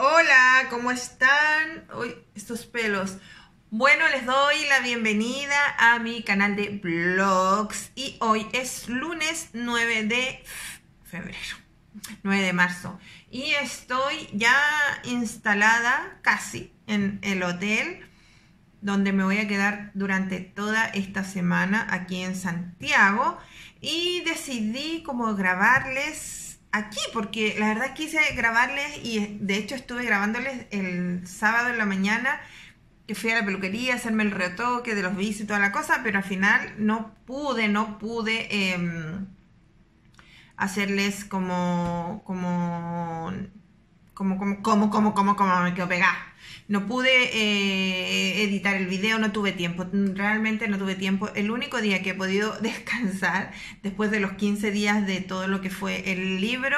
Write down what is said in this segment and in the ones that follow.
Hola, ¿cómo están? Uy, estos pelos. Bueno, les doy la bienvenida a mi canal de vlogs y hoy es lunes 9 de febrero, 9 de marzo y estoy ya instalada casi en el hotel donde me voy a quedar durante toda esta semana aquí en Santiago y decidí como grabarles aquí porque la verdad quise grabarles y de hecho estuve grabándoles el sábado en la mañana que fui a la peluquería a hacerme el retoque de los bicis y toda la cosa, pero al final no pude, no pude em, hacerles como, como, como, como, como, como, como, me quedo pegada no pude eh, editar el video, no tuve tiempo, realmente no tuve tiempo. El único día que he podido descansar después de los 15 días de todo lo que fue el libro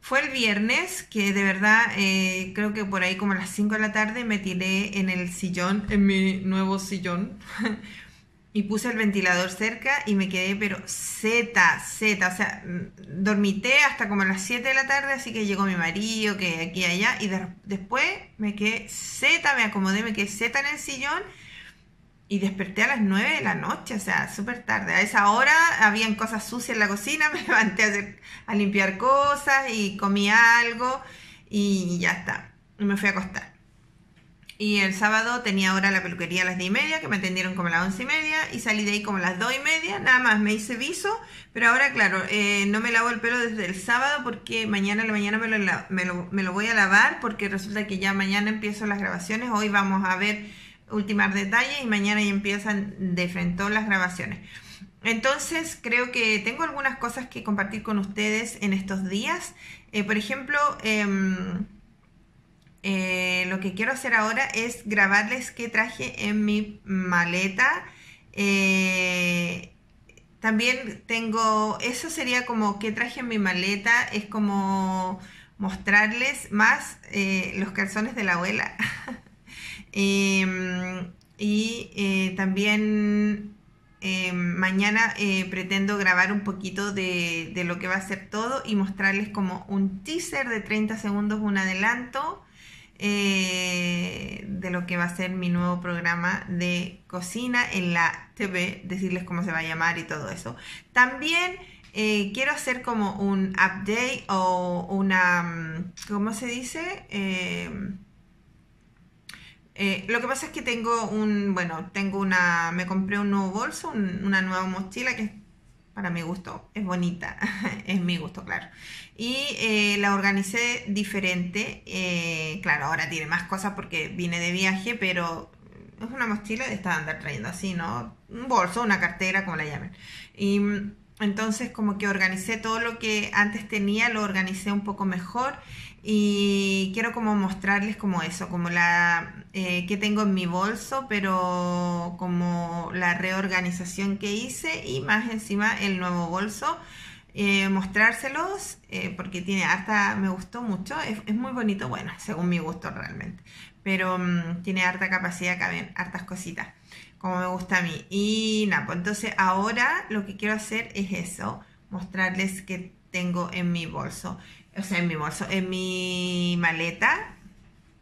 fue el viernes, que de verdad eh, creo que por ahí como a las 5 de la tarde me tiré en el sillón, en mi nuevo sillón. y puse el ventilador cerca y me quedé, pero zeta, zeta, o sea, dormité hasta como a las 7 de la tarde, así que llegó mi marido, que aquí y allá, y después me quedé zeta, me acomodé, me quedé zeta en el sillón y desperté a las 9 de la noche, o sea, súper tarde. A esa hora habían cosas sucias en la cocina, me levanté a, a limpiar cosas y comí algo y ya está, y me fui a acostar. Y el sábado tenía ahora la peluquería a las 10 y media, que me atendieron como a las 11 y media, y salí de ahí como a las 2 y media, nada más me hice viso, pero ahora claro, eh, no me lavo el pelo desde el sábado porque mañana a la mañana me lo, me, lo, me lo, voy a lavar porque resulta que ya mañana empiezo las grabaciones, hoy vamos a ver ultimar detalles y mañana ya empiezan de frente las grabaciones. Entonces creo que tengo algunas cosas que compartir con ustedes en estos días. Eh, por ejemplo, em, eh, lo que quiero hacer ahora es grabarles qué traje en mi maleta. Eh, también tengo, eso sería como qué traje en mi maleta, es como mostrarles más eh, los calzones de la abuela. Em, y también em, mañana pretendo grabar un poquito de, de, lo que va a ser todo y mostrarles como un teaser de 30 segundos, un adelanto eh, de lo que va a ser mi nuevo programa de cocina en la TV, decirles cómo se va a llamar y todo eso. También eh, quiero hacer como un update o una, mm, ¿cómo se dice? Eh, lo que pasa es que tengo un, bueno, tengo una, me compré un nuevo bolso, una nueva mochila que para mi gusto, es bonita, es mi gusto, claro. Y eh, la organicé diferente, eh, claro, ahora tiene más cosas porque vine de viaje, pero es una mochila de estar andar trayendo así, ¿no? Un bolso, una cartera, como la llamen. Y mm, entonces como que organicé todo lo que antes tenía, lo organicé un poco mejor y quiero como mostrarles como eso, como la eh, que tengo en mi bolso, pero como la reorganización que hice y más encima el nuevo bolso. Eh, mostrárselos eh, porque tiene harta, me gustó mucho, es, muy bonito, bueno, según mi gusto realmente, pero mm, tiene harta capacidad, caben hartas cositas, como me gusta a mí. Y nada, pues entonces ahora lo que quiero hacer es eso, mostrarles que tengo en mi bolso o sea, en mi bolso, en mi maleta,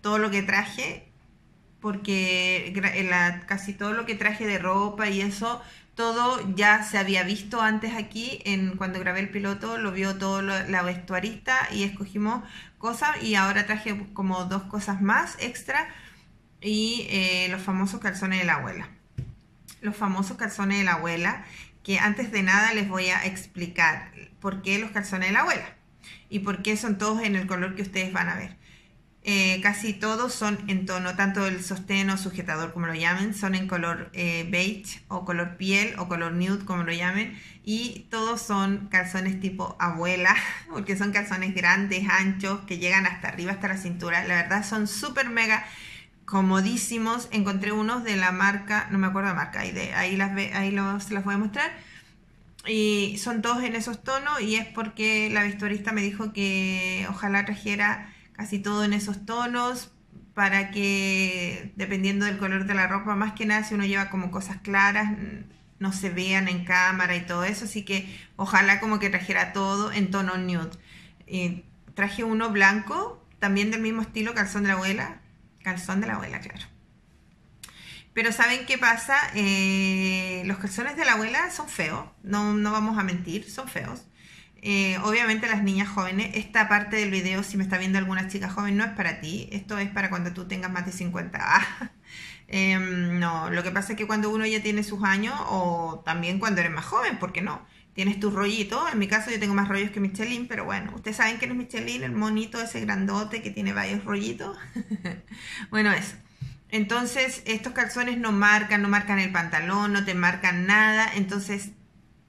todo lo que traje, porque casi todo lo que traje de ropa y eso, todo ya se había visto antes aquí, en cuando grabé el piloto, lo vio todo la vestuarista y escogimos cosas y ahora traje como dos cosas más extra y eh, los famosos calzones de la abuela. Los famosos calzones de la abuela, que antes de nada les voy a explicar por qué los calzones de la abuela y por qué son todos en el color que ustedes van a ver. Eh, casi todos son en tono, tanto el sostén o sujetador como lo llamen, son en color eh, beige o color piel o color nude como lo llamen y todos son calzones tipo abuela porque son calzones grandes, anchos, que llegan hasta arriba, hasta la cintura. La verdad son súper mega comodísimos. Encontré unos de la marca, no me acuerdo la marca, ahí, de, ahí, las, ahí los, las voy a mostrar y son todos en esos tonos y es porque la vestuarista me dijo que ojalá trajera casi todo en esos tonos para que dependiendo del color de la ropa, más que nada si uno lleva como cosas claras, no se vean en cámara y todo eso, así que ojalá como que trajera todo en tono nude. traje uno blanco también del mismo estilo, calzón de la abuela. Calzón de la abuela, claro. Pero ¿saben qué pasa? Eh, los calzones de la abuela son feos, no, no vamos a mentir, son feos. Eh, obviamente las niñas jóvenes, esta parte del video, si me está viendo alguna chica joven, no es para ti, esto es para cuando tú tengas más de 50. Ah, em, no, lo que pasa es que cuando uno ya tiene sus años o también cuando eres más joven, ¿por qué no? Tienes tus rollitos, en mi caso yo tengo más rollos que Michelin, pero bueno, ustedes saben no es Michelin, el monito ese grandote que tiene varios rollitos. bueno, eso. Entonces, estos calzones no marcan, no marcan el pantalón, no te marcan nada. Entonces,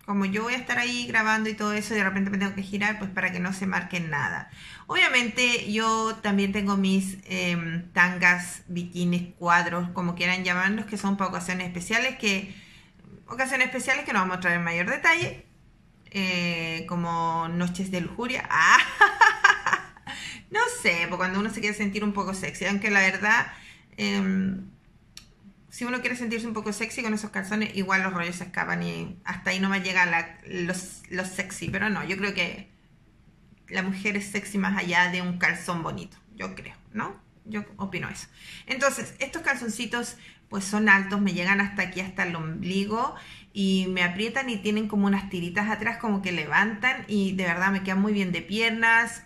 como yo voy a estar ahí grabando y todo eso, y de repente me tengo que girar, pues para que no se marque nada. Obviamente, yo también tengo mis em, tangas, bikinis, cuadros, como quieran llamarlos, que son para ocasiones especiales, que ocasiones especiales que no vamos a traer en mayor detalle, eh, como noches de lujuria. no sé, pues cuando uno se quiere sentir un poco sexy, aunque la verdad Em, si uno quiere sentirse un poco sexy con esos calzones, igual los rollos se escapan y hasta ahí no me llega la, los, los sexy. Pero no, yo creo que la mujer es sexy más allá de un calzón bonito. Yo creo, ¿no? Yo opino eso. Entonces, estos calzoncitos pues son altos, me llegan hasta aquí, hasta el ombligo y me aprietan y tienen como unas tiritas atrás como que levantan y de verdad me quedan muy bien de piernas,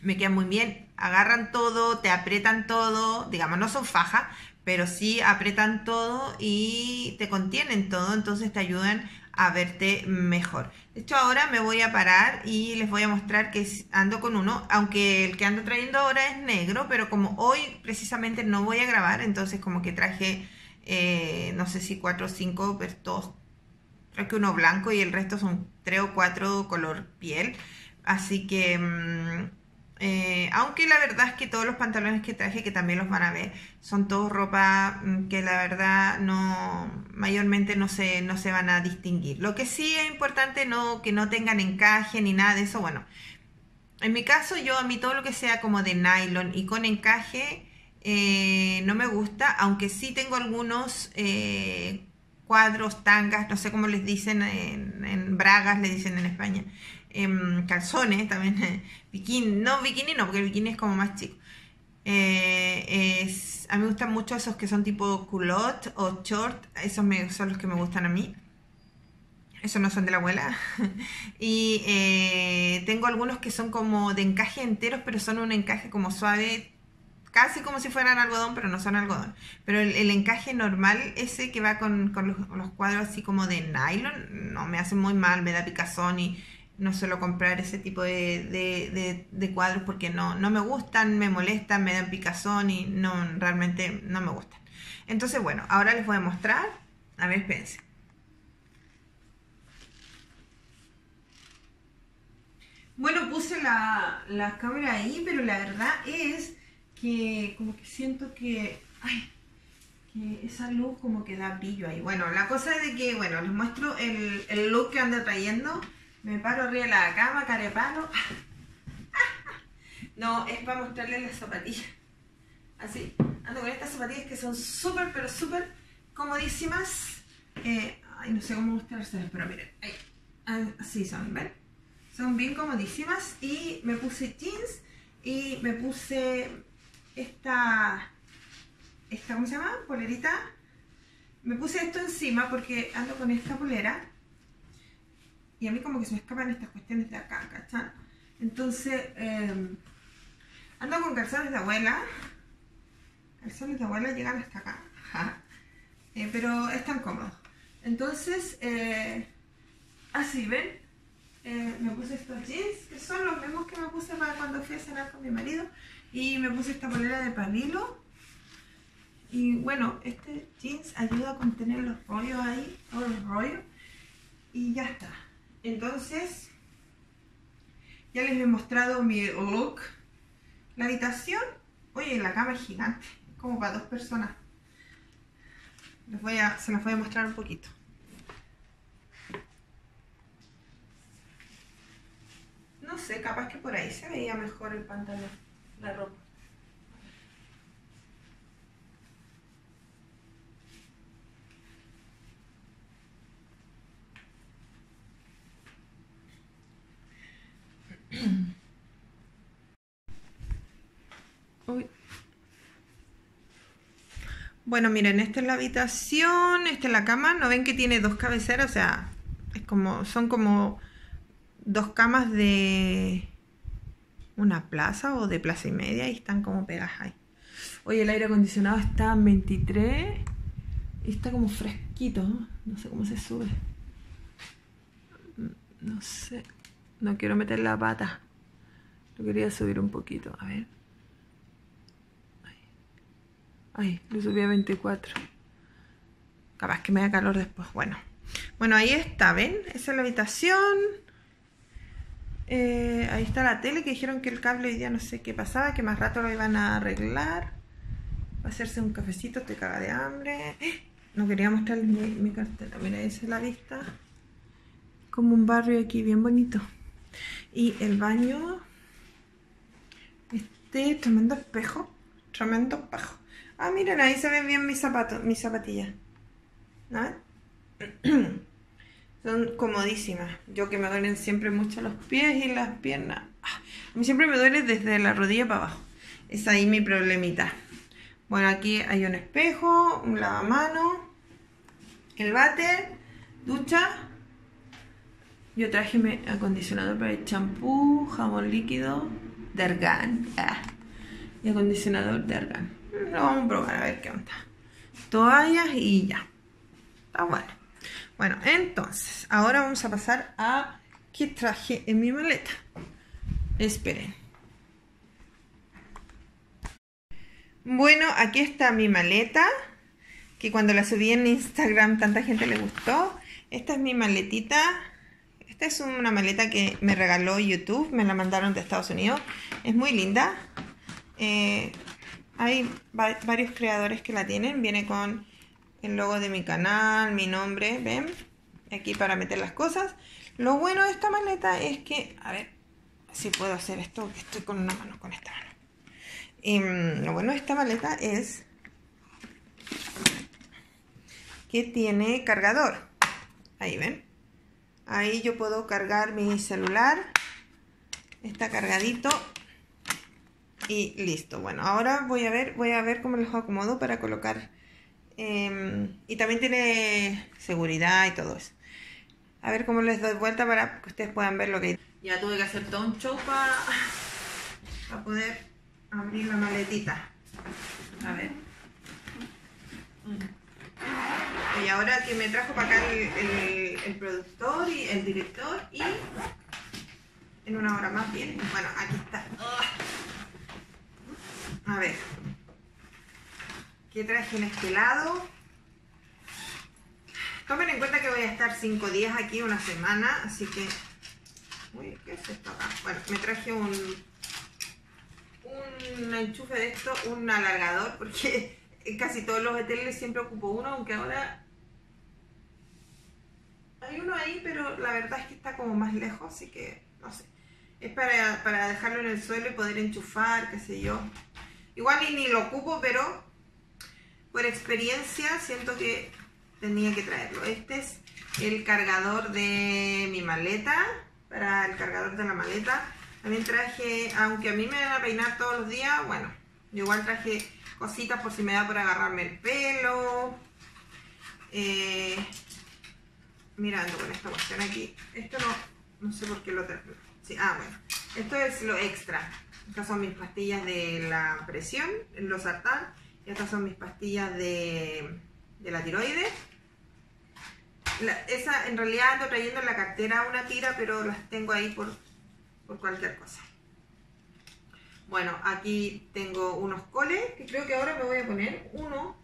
me quedan muy bien agarran todo, te aprietan todo, digamos, no son faja, pero sí apretan todo y te contienen todo, entonces te ayudan a verte mejor. De hecho, ahora me voy a parar y les voy a mostrar que ando con uno, aunque el que ando trayendo ahora es negro, pero como hoy precisamente no voy a grabar, entonces como que traje, eh, no sé si cuatro o cinco, pero todos, creo que uno blanco y el resto son tres o cuatro color piel. Así que... Mm, eh, aunque la verdad es que todos los pantalones que traje, que también los van a ver, son todos ropa mm, que la verdad no, mayormente no se, no se van a distinguir. Lo que sí es importante no, que no tengan encaje ni nada de eso. Bueno, en mi caso yo a mí todo lo que sea como de nylon y con encaje eh, no me gusta, aunque sí tengo algunos eh, cuadros, tangas, no sé cómo les dicen en, en bragas, le dicen en España Em, calzones también, bikini, no bikini no, porque el bikini es como más chico. Eh, a mí me gustan mucho esos que son tipo culotte o short, esos son los que me gustan a mí. Esos no son de la abuela. y eh, tengo algunos que son como de encaje enteros, pero son un encaje como suave, casi como si fueran algodón, pero no son algodón. Pero el, encaje normal, ese que va con, los, cuadros así como de nylon, no me hace muy mal, me da picazón y no suelo comprar ese tipo de, cuadros porque no, no, me gustan, me molestan, me dan picazón y no, realmente no me gustan. Entonces, bueno, ahora les voy a mostrar. A ver, espérense. Bueno, puse la, la cámara ahí, pero la verdad es que como que siento que, ay, que esa luz como que da brillo ahí. Bueno, la cosa es de que, bueno, les muestro el, el look que ando trayendo. Me paro arriba de la cama, carepalo. No, es para mostrarles las zapatillas. Así, ando con estas zapatillas que son súper, pero súper comodísimas. Eh, ay, no sé cómo mostrárselas, pero miren, así son, ¿ven? Son bien comodísimas y me puse jeans y me puse esta, esta, ¿cómo se llama? Polerita. Me puse esto encima porque ando con esta polera y a mí como que se me escapan estas cuestiones de acá, ¿cachan? Entonces, em, ando con calzones de abuela. Calzones de abuela llegan hasta acá. Eh, pero están cómodos. Entonces, eh, así, ¿ven? Eh, me puse estos jeans, que son los mismos que me puse para cuando fui a cenar con mi marido. Y me puse esta polera de palilo. Y bueno, este jeans ayuda a contener los rollos ahí, todos los rollos. Y ya está. Entonces, ya les he mostrado mi look. La habitación, oye, la cama es gigante, como para dos personas. Les voy a, se las voy a mostrar un poquito. No sé, capaz que por ahí se veía mejor el pantalón, la ropa. Bueno, miren, esta es la habitación, esta es la cama. ¿No ven que tiene dos cabeceras? O sea, es como, son como dos camas de una plaza o de plaza y media y están como pegadas ahí. Oye, el aire acondicionado está en 23 y está como fresquito. No sé cómo se sube. No sé. No quiero meter la pata. Lo quería subir un poquito. A ver. Ay, lo subí a 24. Capaz que me da calor después. Bueno. Bueno, ahí está, ¿ven? Esa es la habitación. Eh, ahí está la tele que dijeron que el cable hoy día no sé qué pasaba, que más rato lo iban a arreglar. Va a hacerse un cafecito, te caga de hambre. No quería mostrarles mi, mi cartera. Mira, esa es la vista. Como un barrio aquí bien bonito. Y el baño. Este tremendo espejo. Tremendo espejo. Ah, miren, ahí se ven bien mis zapatos, mis zapatillas. Son comodísimas. Yo que me duelen siempre mucho los pies y las piernas. Ah, a mí siempre me duele desde la rodilla para abajo. Es ahí mi problemita. Bueno, aquí hay un espejo, un lavamano, el váter, ducha. Yo traje acondicionador para el champú, jabón líquido, Dergan. Ah, y acondicionador Dergan. Lo vamos a probar a ver qué onda. Toallas y ya. Está bueno. Bueno, entonces, ahora vamos a pasar a qué traje en mi maleta. Esperen. Bueno, aquí está mi maleta, que cuando la subí en Instagram tanta gente le gustó. Esta es mi maletita. Esta es una maleta que me regaló YouTube, me la mandaron de Estados Unidos. Es muy linda. Eh, hay varios creadores que la tienen. Viene con el logo de mi canal, mi nombre, ¿ven? Aquí para meter las cosas. Lo bueno de esta maleta es que, a ver si puedo hacer esto, que estoy con una mano, con esta mano. Mm, lo bueno de esta maleta es que tiene cargador. Ahí ven. Ahí yo puedo cargar mi celular. Está cargadito y listo. Bueno, ahora voy a ver, voy a ver cómo los acomodo para colocar. Em, y también tiene seguridad y todo eso. A ver cómo les doy vuelta para que ustedes puedan ver lo que... Ya tuve que hacer todo un show para, para poder abrir la maletita. A ver. Y ahora que me trajo para acá el, productor y el director y en una hora más viene. Bueno, aquí está. A ver. ¿Qué traje en este lado? Tomen en cuenta que voy a estar 5 días aquí, una semana, así que... Uy, ¿qué es esto acá? Bueno, me traje un... Un enchufe de esto, un alargador, porque casi todos los hoteles siempre ocupo uno, aunque ahora... Hay uno ahí, pero la verdad es que está como más lejos, así que no sé. Es para, para dejarlo en el suelo y poder enchufar, qué sé yo. Igual ni, lo ocupo, pero por experiencia siento que tenía que traerlo. Este es el cargador de mi maleta, para el cargador de la maleta. También traje, aunque a mí me van a peinar todos los días, bueno, yo igual traje cositas por si me da por agarrarme el pelo. Eh, mirando con esta cuestión aquí. Esto no, no sé por qué lo. Sí, ah, bueno. Esto es lo extra. Estas son mis pastillas de la presión, los sartán. Y estas son mis pastillas de, la tiroides. esa en realidad ando trayendo en la cartera una tira, pero las tengo ahí por, por cualquier cosa. Bueno, aquí tengo unos coles, que creo que ahora me voy a poner uno.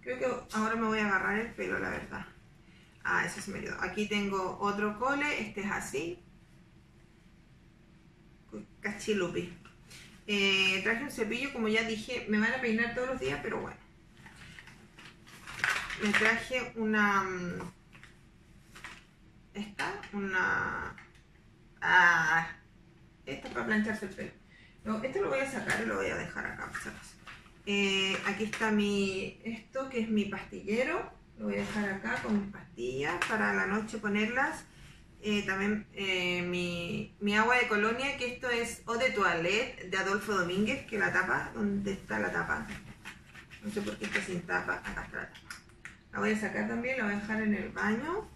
Creo que ahora me voy a agarrar el pelo, la verdad. Ah, ese se me quedó. Aquí tengo otro cole, este es así. Cachilupi. Eh, traje un cepillo, como ya dije, me van a peinar todos los días, pero bueno. Me traje una... Mm, esta, una... Ah, esta para plancharse el pelo. No, este lo voy a sacar y lo voy a dejar acá. Eh, aquí está mi... Esto que es mi pastillero. Lo voy a dejar acá con mis pastillas para la noche ponerlas eh, también eh, mi, mi, agua de colonia, que esto es Eau de Toilette de Adolfo Domínguez, que la tapa, ¿dónde está la tapa? No sé por qué está sin tapa, acá está la voy a sacar también, la voy a dejar en el baño.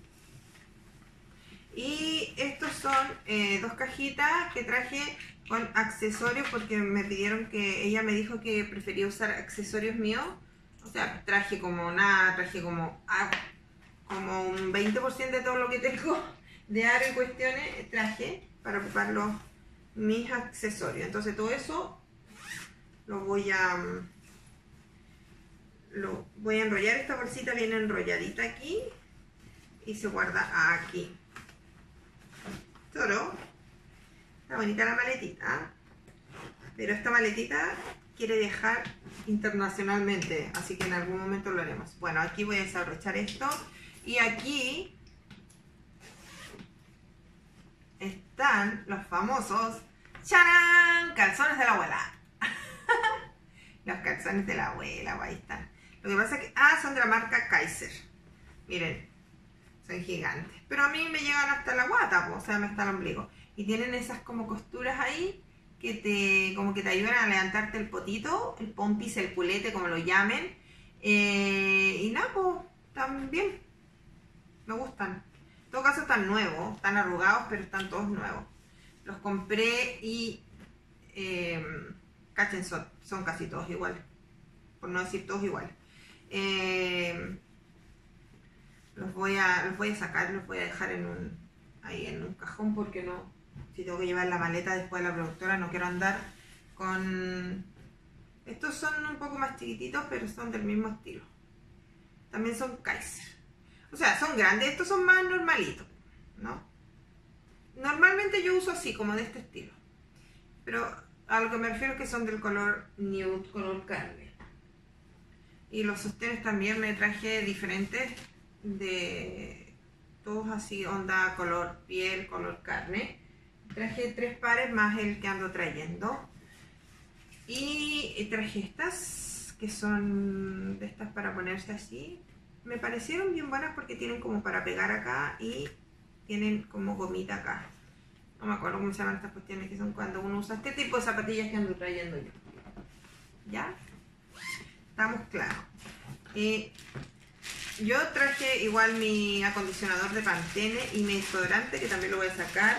Y estos son eh, dos cajitas que traje con accesorios porque me pidieron que, ella me dijo que prefería usar accesorios míos. O sea, traje como nada, traje como, ah, como un 20% de todo lo que tengo de aro y cuestiones, traje para ocupar los, mis accesorios. Entonces todo eso lo voy a lo voy a enrollar. Esta bolsita viene enrolladita aquí y se guarda aquí. Toro. Está bonita la maletita. Pero esta maletita quiere viajar internacionalmente, así que en algún momento lo haremos. Bueno, aquí voy a desabrochar esto y aquí están los famosos ¡Charán! Calzones de la abuela. los calzones de la abuela, ahí están. Lo que pasa es que, ah, son de la marca Kaiser. Miren, son gigantes. Pero a mí me llegan hasta la guata, o sea, me está el ombligo. Y tienen esas como costuras ahí que te, como que te ayudan a levantarte el potito, el pompis, el culete, como lo llamen. Eh, y nada, pues, bien. Me gustan. En todo caso están nuevos, están arrugados, pero están todos nuevos. Los compré y, eh, cachen, son, son casi todos iguales. Por no decir todos iguales. Eh, los, voy a, los voy a sacar, los voy a dejar en un, ahí en un cajón porque no, si tengo que llevar la maleta después de la productora, no quiero andar con... Estos son un poco más chiquititos, pero son del mismo estilo. También son Kaiser. O sea, son grandes, estos son más normalitos, ¿no? Normalmente yo uso así, como de este estilo. Pero a lo que me refiero es que son del color nude, color carne. Y los sostenes también me traje diferentes de todos así, onda color piel, color carne. Traje tres pares más el que ando trayendo. Y traje estas, que son de estas para ponerse así. Me parecieron bien buenas porque tienen como para pegar acá y tienen como gomita acá. No me acuerdo cómo se llaman estas cuestiones que son cuando uno usa este tipo de zapatillas que ando trayendo yo. ¿Ya? Estamos claros. yo traje igual mi acondicionador de Pantene y mi desodorante, que también lo voy a sacar.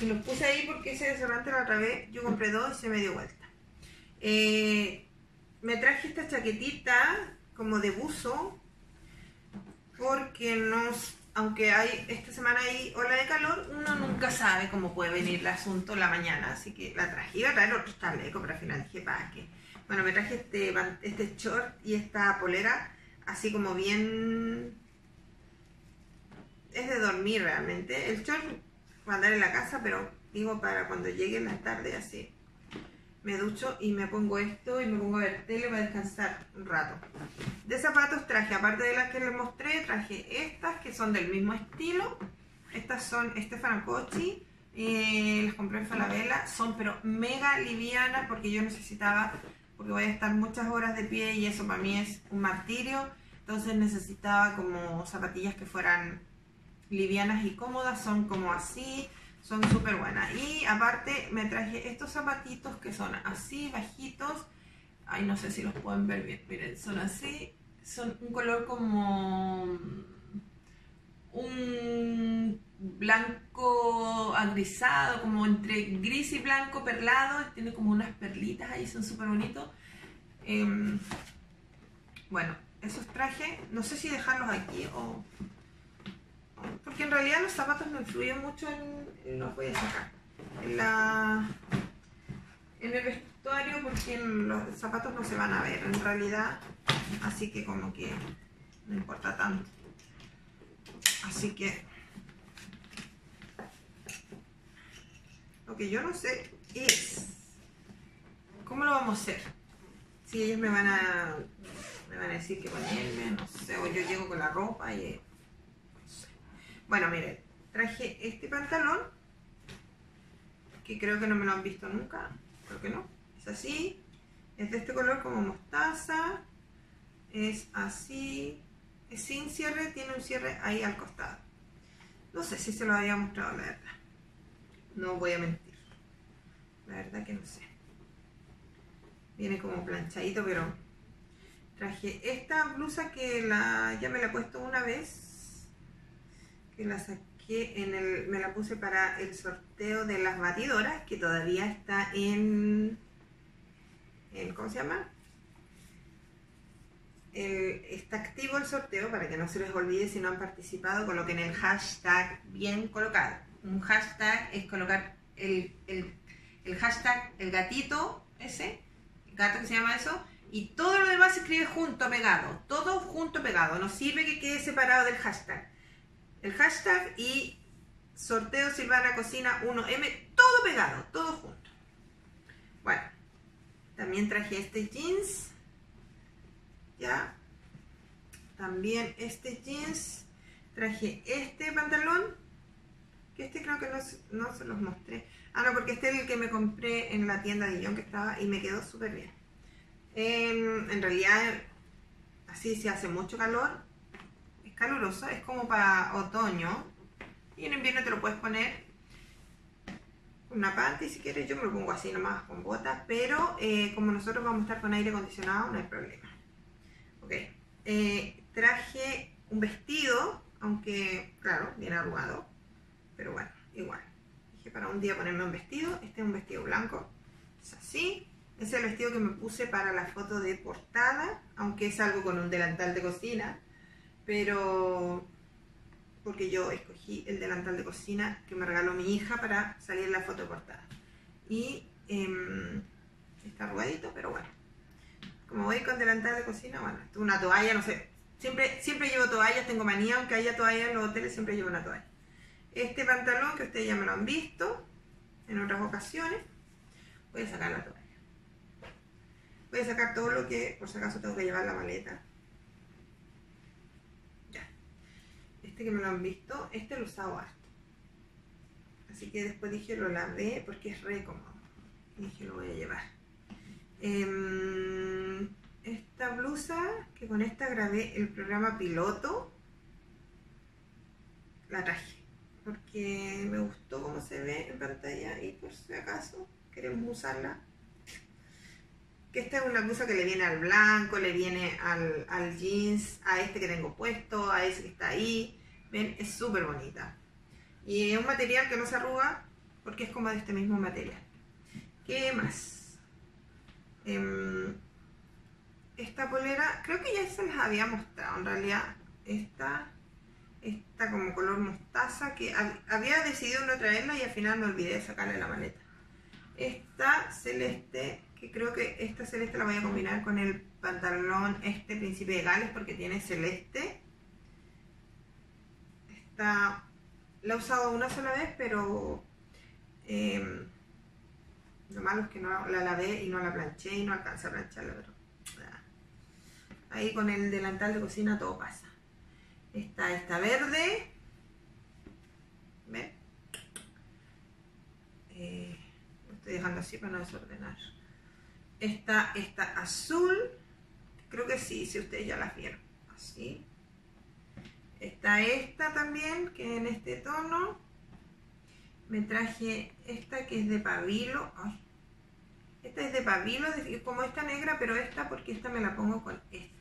Y los puse ahí porque ese desodorante la otra vez yo compré dos y se me dio vuelta. Eh, me traje esta chaquetita como de buzo porque nos, aunque hay esta semana hay ola de calor, uno nunca sabe cómo puede venir el asunto la mañana, así que la traje. Iba a traer otro chaleco, pero al final dije, ¿para qué? Bueno, me traje este, este short y esta polera, así como bien... Es de dormir realmente. El short andar en la casa, pero digo para cuando llegue en la tarde así. Me ducho y me pongo esto y me pongo a ver tele para descansar un rato. De zapatos traje, aparte de las que les mostré, traje estas que son del mismo estilo. Estas son Stefano Cocci. Eh, las compré en Falabella. Son pero mega livianas porque yo necesitaba porque voy a estar muchas horas de pie y eso para mí es un martirio. Entonces necesitaba como zapatillas que fueran livianas y cómodas, son como así, son súper buenas. Y aparte me traje estos zapatitos que son así, bajitos. Ay, no sé si los pueden ver bien, miren, son así, son un color como un blanco agrisado, como entre gris y blanco perlado, tiene como unas perlitas ahí, son súper bonitos. Em, bueno, esos trajes, no sé si dejarlos aquí o... Porque en realidad los zapatos no influyen mucho en... los voy a sacar. En, la, en el vestuario porque los zapatos no se van a ver en realidad. Así que como que no importa tanto. Así que lo que yo no sé es cómo lo vamos a hacer. Si ellos me van a me van a decir que ponerme, no sé, o yo llego con la ropa y. Bueno, miren, traje este pantalón que creo que no me lo han visto nunca, creo que no. Es así, es de este color como mostaza, es así, sin cierre, tiene un cierre ahí al costado. No sé si se lo había mostrado, la verdad. No voy a mentir. La verdad que no sé. Viene como planchadito, pero traje esta blusa que la, ya me la he puesto una vez. Que la saqué en el, me la puse para el sorteo de las batidoras, que todavía está en, en ¿cómo se llama? está activo el sorteo para que no se les olvide si no han participado, coloquen el hashtag bien colocado. Un hashtag es colocar el, el hashtag, el gatito ese, gato que se llama eso, y todo lo demás se escribe junto, pegado, todo junto, pegado. No sirve que quede separado del hashtag. El hashtag y sorteo Silvana Cocina 1M, todo pegado, todo junto. Bueno, también traje este jeans. Ya. También este jeans. Traje este pantalón. Que este creo que no, no se los mostré. Ah, no, porque este es el que me compré en la tienda de John que estaba y me quedó súper bien. en realidad, así se hace mucho calor. Caluroso, es como para otoño. Y en invierno te lo puedes poner una panty si quieres. Yo me lo pongo así nomás con botas. Pero eh, como nosotros vamos a estar con aire acondicionado, no hay problema. Ok. Eh, traje un vestido, aunque, claro, bien arrugado. Pero bueno, igual para un día ponerme un vestido. Este es un vestido blanco. Es así. es el vestido que me puse para la foto de portada, aunque es algo con un delantal de cocina. Pero porque yo escogí el delantal de cocina que me regaló mi hija para salir la foto portada. Y em, está arrugadito, pero bueno. Como voy con delantal de cocina, bueno, esto es una toalla, no sé. Siempre, siempre llevo toallas, tengo manía, aunque haya toallas en los hoteles, siempre llevo una toalla. Este pantalón que ustedes ya me lo han visto en otras ocasiones, voy a sacar la toalla. Voy a sacar todo lo que por si acaso tengo que llevar la maleta. Ya. Este que me lo han visto, este lo usado harto. Así que después dije lo lavé porque es re cómodo. Dije lo voy a llevar. Em, esta blusa, que con esta grabé el programa piloto, la traje porque me gustó cómo se ve en pantalla y por si acaso queremos usarla. Que esta es una blusa que le viene al blanco, le viene al jeans, a este que tengo puesto, a ese que está ahí. Ven, es súper bonita. Y es un material que no se arruga porque es como de este mismo material. ¿Qué más? Em, esta polera, creo que ya se les había mostrado en realidad. Esta esta como color mostaza que había decidido no traerla y al final me olvidé de sacarle la maleta. Esta celeste, que creo que esta celeste la voy a combinar con el pantalón este Príncipe de Gales porque tiene celeste. La he usado una sola vez, pero em, lo malo es que no la lavé y no la planché y no alcancé a plancharla, pero ahí con el delantal de cocina todo pasa. Está esta verde. ¿Ven? Eh, lo estoy dejando así para no desordenar. Está esta azul. Creo que sí, si ustedes ya las vieron. Así. Está esta también, que en este tono. Me traje esta que es de pabilo. Esta es de pabilo, como esta negra, pero esta porque esta me la pongo con esta.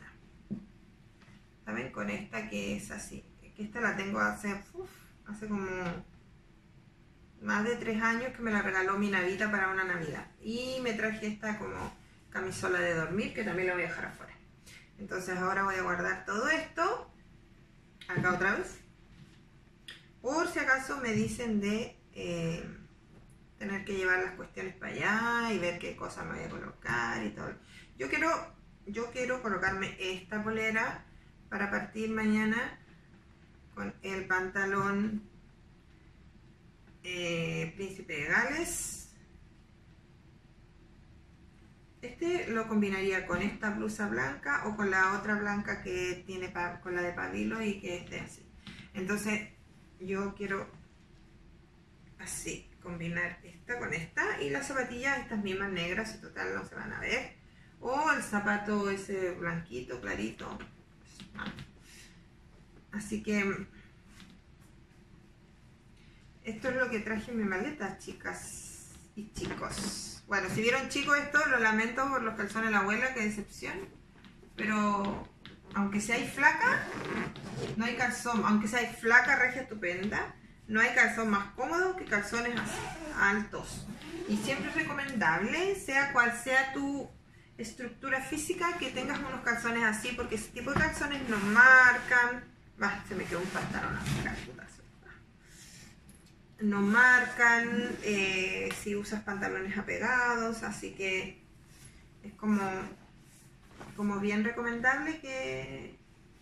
¿saben? Con esta que es así, que esta la tengo hace, hace como más de tres años que me la regaló mi navita para una navidad. Y me traje esta como camisola de dormir, que también la voy a dejar afuera. Entonces ahora voy a guardar todo esto, acá otra vez, por si acaso me dicen de eh, tener que llevar las cuestiones para allá y ver qué cosa me voy a colocar y todo. Yo quiero, yo quiero colocarme esta polera para partir mañana con el pantalón eh, Príncipe de Gales. Este lo combinaría con esta blusa blanca o con la otra blanca que tiene con la de pabilo y que esté así. Entonces yo quiero así, combinar esta con esta y las zapatillas, estas mismas negras, y total no se van a ver. O el zapato ese blanquito, clarito, Así que esto es lo que traje en mi maleta, chicas y chicos. Bueno, si vieron chicos esto, lo lamento por los calzones de la abuela, qué decepción. Pero aunque seáis flaca, no hay calzón, aunque seáis flaca, regia estupenda, no hay calzón más cómodo que calzones altos. Y siempre es recomendable, sea cual sea tu estructura física, que tengas unos calzones así, porque ese tipo de calzones no marcan. Va, se me quedó un pantalón acá, No marcan eh, si usas pantalones apegados, así que es como, como bien recomendable que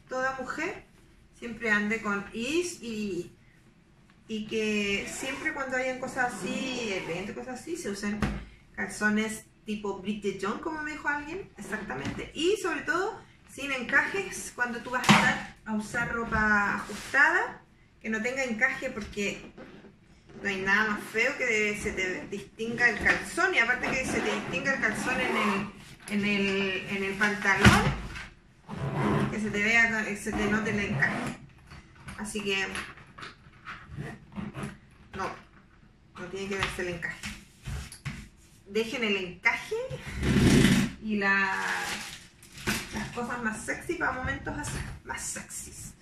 toda mujer siempre ande con is y y que siempre cuando hayan cosas así, eventos, cosas así, se usen calzones tipo Bridget Jones, como me dijo alguien, exactamente. Y sobre todo, sin encajes, cuando tú vas a usar ropa ajustada, que no tenga encaje porque no hay nada más feo que se te distinga el calzón y aparte que se te distinga el calzón en el, en el, en el pantalón, que se te vea, que se te note el encaje. Así que no, no tiene que verse el encaje. Dejen el encaje y la, las cosas más sexy para momentos más sexys.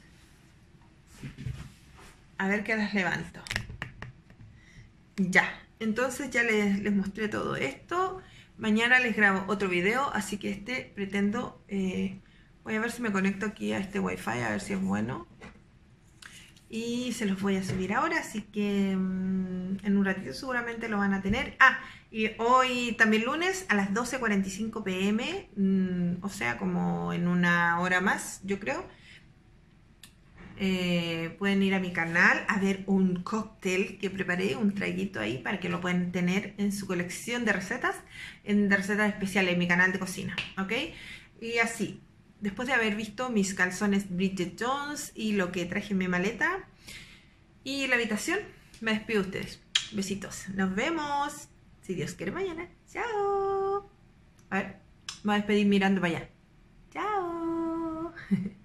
A ver que las levanto. Ya, entonces ya les, les mostré todo esto. Mañana les grabo otro video, así que este pretendo... Eh, voy a ver si me conecto aquí a este wifi, a ver si es bueno y se los voy a subir ahora, así que mm, en un ratito seguramente lo van a tener. Ah, y hoy también lunes a las 12.45 pm, mm, o sea, como en una hora más, yo creo. Eh, pueden ir a mi canal a ver un cóctel que preparé, un traguito ahí para que lo puedan tener en su colección de recetas, en de recetas especiales en mi canal de cocina, ¿ok? Y así, después de haber visto mis calzones Bridget Jones y lo que traje en mi maleta y la habitación, me despido de ustedes. Besitos. Nos vemos. Si Dios quiere mañana. Chao. A ver, me voy a despedir mirando para allá. Chao.